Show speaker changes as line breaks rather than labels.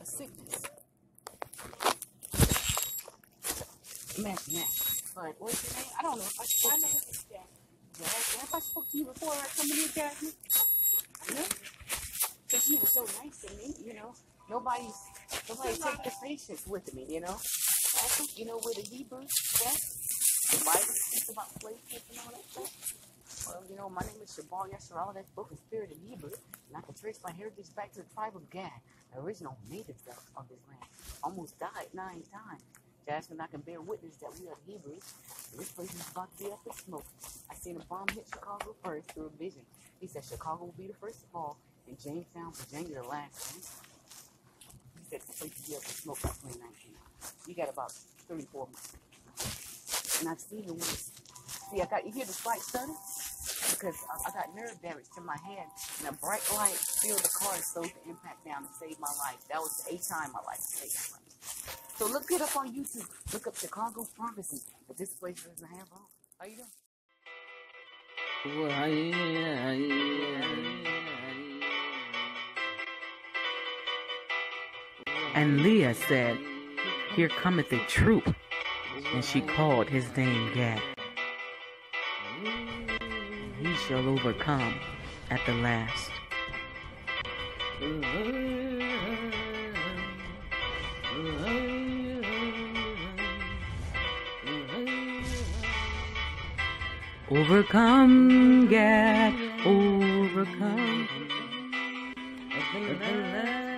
a sickness. Mac, Mac. But what's your name? I don't know if I spoke to you. Jasmine. If I spoke to you before I come here, Jasmine? No? Because you were so nice to me, you know. Nobody's, nobody take the patience with me, you know. Also, you know where the Hebrews, yeah? The Bible speaks about slavery and all that my name is Shabal Yasharal. That's book of spirit in Hebrew. And I can trace my heritage back to the tribe of Gad, the original natives of, this land. Almost died nine times. Jasmine, I can bear witness that we are Hebrews. And this place is about to be up in smoke. I seen a bomb hit Chicago first through a vision. He said Chicago will be the first of all, and Jamestown, Virginia, the last one. He said the place will be up in smoke by 2019. You got about 34 months. And I've seen the. See, I got, you hear the slight stutter? Because I, I got nerve damage to my hand, and a bright light filled the car and slowed the impact down to save my life. That was the eighth time my life saved my life. So look it up on YouTube. Look up Chicago Pharmacy. But this place doesn't have all. How you doing?
And Leah said, Here cometh a troop. And she called his name Gad. He shall overcome at the last. Overcome, Gad, overcome. At the last.